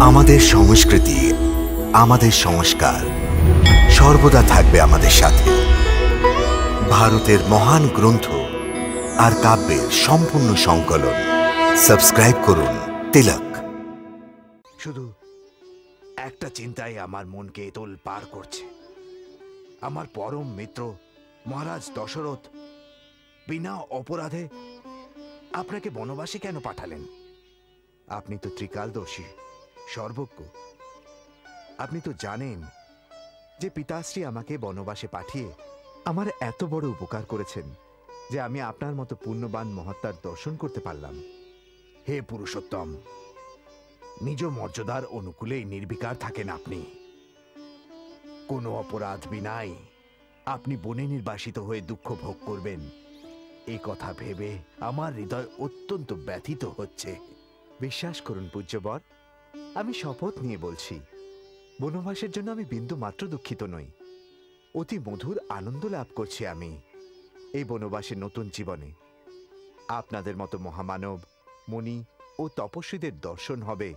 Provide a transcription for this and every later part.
আমাদের সংস্কৃতি, আমাদের সংস্কার সর্বদা থাকবে আমাদের সাথে। ভারতের মহান গ্রন্থ আর কাব্যের সম্পূর্ণ সংকলন। সাবস্ক্রাইব করুন তিলক। শুধু একটা চিন্তাই আমার মনকে তোল পার করছে। আমার পরম মিত্র মহারাজ দশরথ বিনা অপরাধে আপনাকে বনবাসে কেন পাঠালেন? আপনি তো ত্রিকালদর্শী। সর্বজ্ঞ। আপনি তো জানেন যে পিতাশ্রী আমাকে বনবাসে পাঠিয়ে আমার এত বড় উপকার করেছেন যে আমি আপনার মতো পুণ্যবান মহাত্মার দর্শন করতে পারলাম। হে পুরুষোত্তম, নিজ মর্যাদার অনুকূলেই নির্বিকার থাকেন আপনি। কোনো অপরাধ বিনাই আপনি বনে নির্বাসিত হয়ে দুঃখ ভোগ করবেন। এই কথা ভেবে আমার হৃদয় অত্যন্ত ব্যথিত হচ্ছে। বিশ্বাস করুন, পূজ্যবর আমি শপথ নিয়ে বলছি, বনবাসের জন্য আমি বিন্দু মাত্র দুঃখিত নই। অতি মধুর আনন্দ লাভ করছি আমি এই বনবাসের নতুন জীবনে। আপনাদের মতো মহামানব মণি ও তপস্বীদের দর্শন হবে।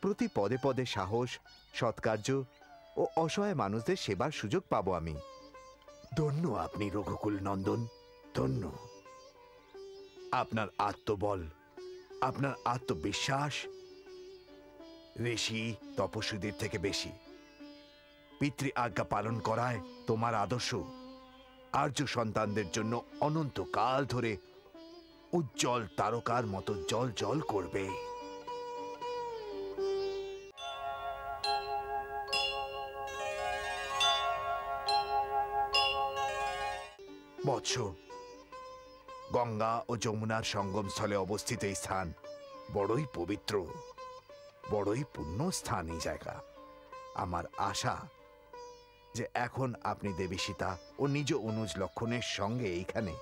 প্রতি পদে পদে সাহস, সৎকার্য ও অসহায় মানুষদের সেবার সুযোগ পাবো আমি। ধন্য আপনি, রঘুকুল নন্দন, ধন্য। আপনার আত্মবল, আপনার আত্মবিশ্বাস ঋষি তপস্বীদের থেকে বেশি। পিতৃ আজ্ঞা পালন করায় তোমার আদর্শ। আর্য সন্তানদের জন্য অনন্তকাল ধরে উজ্জ্বল তারকার মতো জল জল করবে। বৎস, গঙ্গা ও যমুনার সঙ্গমস্থলে অবস্থিত এই স্থান বড়ই পবিত্র। বড়ই পুণ্য স্থান এই জায়গা। আমার আশা যে এখন আপনি দেবী সীতা ও নিজ অনুজ লক্ষণের সঙ্গে এইখানে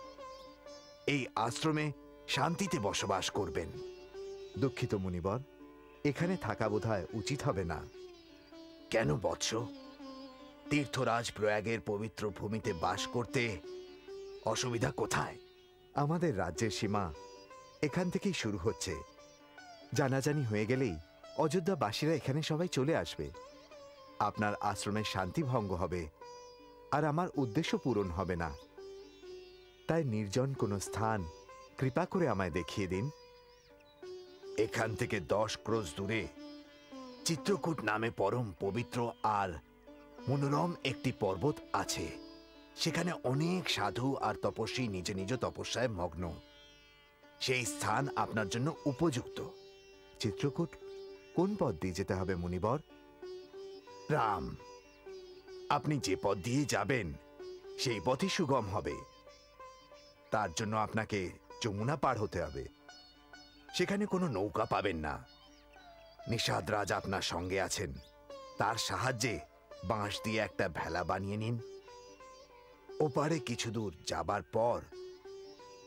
এই আশ্রমে শান্তিতে বসবাস করবেন। দুঃখিত মুনিবর, এখানে থাকা বোধহয় উচিত হবে না। কেন বৎস? তীর্থরাজ প্রয়াগের পবিত্র ভূমিতে বাস করতে অসুবিধা কোথায়? আমাদের রাজ্যের সীমা এখান থেকেই শুরু হচ্ছে। জানাজানি হয়ে গেলেই অযোধ্যাবাসীরা এখানে সবাই চলে আসবে। আপনার আশ্রমের শান্তি ভঙ্গ হবে, আর আমার উদ্দেশ্য পূরণ হবে না। তাই নির্জন কোনো স্থান কৃপা করে আমায় দেখিয়ে দিন। এখান থেকে দশ ক্রোশ দূরে চিত্রকূট নামে পরম পবিত্র আর মনোরম একটি পর্বত আছে। সেখানে অনেক সাধু আর তপস্বী নিজ নিজ তপস্যায় মগ্ন। সেই স্থান আপনার জন্য উপযুক্ত। চিত্রকূট কোন পথ দিয়ে যেতে হবে, মুনিবর? রাম, আপনি যে পথ দিয়ে যাবেন, সেই পথই সুগম হবে। তার জন্য আপনাকে যমুনা পার হতে হবে। সেখানে কোনো নৌকা পাবেন না। নিষাদ রাজ আপনার সঙ্গে আছেন। তার সাহায্যে বাঁশ দিয়ে একটা ভেলা বানিয়ে নিন। ওপারে কিছু দূর যাবার পর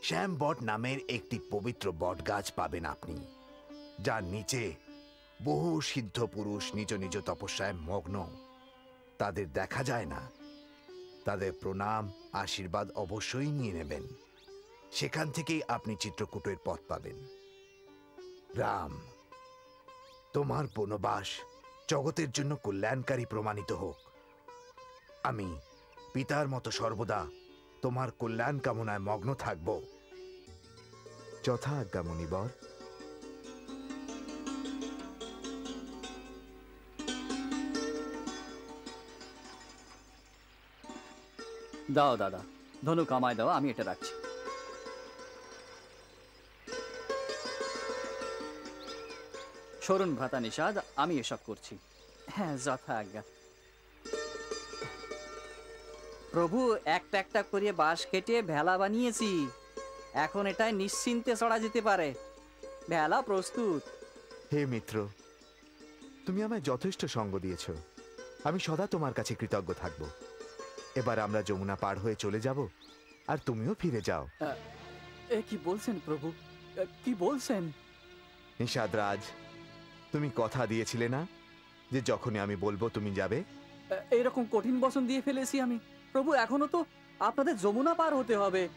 শ্যাম বট নামের একটি পবিত্র বট গাছ পাবেন আপনি, যার নিচে বহু সিদ্ধ পুরুষ নিজ নিজ তপস্যায় মগ্ন। তাদের দেখা যায় না। তাদের প্রণাম, আশীর্বাদ অবশ্যই নিয়ে নেবেন। সেখান থেকেই আপনি চিত্রকূটের পথ পাবেন। রাম, তোমার বনবাস জগতের জন্য কল্যাণকারী প্রমাণিত হোক। আমি পিতার মতো সর্বদা তোমার কল্যাণ কামনায় মগ্ন থাকব। যথা আজ্ঞা মুনিবর দাও দাদা ধনু কামায় দাও আমি এটা রাখছি। সরুণ ভ্রাতা নিষাদ আমি এসব করছি। হ্যাঁ যথা আজ্ঞা। প্রভু একটা একটা করে বাঁশ কেটে ভেলা বানিয়েছি। এখন এটাই নিশ্চিন্তে চড়া যেতে পারে। ভেলা প্রস্তুত। হে মিত্র তুমি আমায় যথেষ্ট সঙ্গ দিয়েছ। আমি সদা তোমার কাছে কৃতজ্ঞ থাকব। এবার আমরা যমুনা পার হয়ে চলে যাব আর তুমিও ফিরে যাও। এ কি বলছেন প্রভু? কি বলছেন? নিষাদ রাজ তুমি কথা দিয়েছিলে না যে যখনই আমি বলব তুমি যাবে? এ, এইরকম কঠিন বসন দিয়ে ফেলেছি আমি। প্রভু এখনও তো আপনাদের যমুনা পার হতে হবে।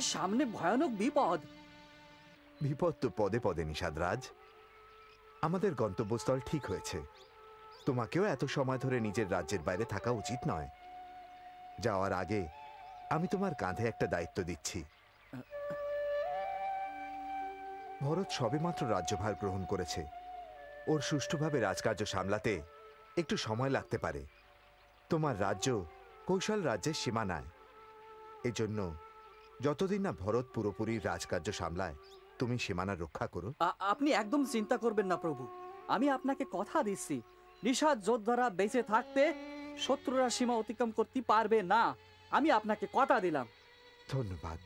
সামনে ভয়ানক বিপদ। বিপদ তো পদে পদে নিষাদ রাজ। আমাদের গন্তব্যস্থল ঠিক হয়েছে। তোমাকেও এত সময় ধরে নিজের রাজ্যের বাইরে থাকা উচিত নয়। যাওয়ার আগে আমি তোমার কাঁধে একটা দায়িত্ব দিচ্ছি। ভরত সবেমাত্র রাজ্যভার গ্রহণ করেছে। ওর সুষ্ঠুভাবে রাজকার্য সামলাতে একটু সময় লাগতে পারে। তোমার রাজ্য কৌশল রাজ্যের সীমানায়। এজন্য যতদিন না ভরত পুরোপুরি রাজকার্য সামলায়, তুমি সীমানা রক্ষা করো। আপনি একদম চিন্তা করবেন না প্রভু। আমি আপনাকে কথা দিচ্ছি। নিষাদ যোদ্ধারা বেঁচে থাকতে শত্রুরা সীমা অতিক্রম করতে পারবে না। আমি আপনাকে কথা দিলাম। ধন্যবাদ।